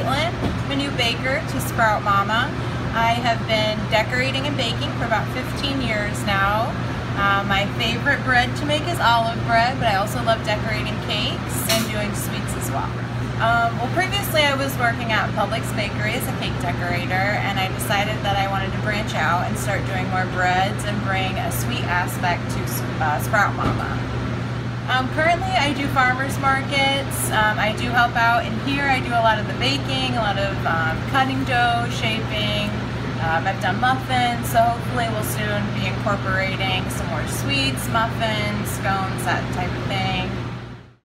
Caitlin. I'm a new baker to Sprout Momma. I have been decorating and baking for about 15 years now. Uh, my favorite bread to make is olive bread, but I also love decorating cakes and doing sweets as well. Um, well, previously I was working at Publix Bakery as a cake decorator, and I decided that I wanted to branch out and start doing more breads and bring a sweet aspect to uh, Sprout Momma. Um, currently, I do farmers markets. Um, I do help out in here. I do a lot of the baking, a lot of um, cutting dough, shaping. Um, I've done muffins, so hopefully we'll soon be incorporating some more sweets, muffins, scones, that type of thing.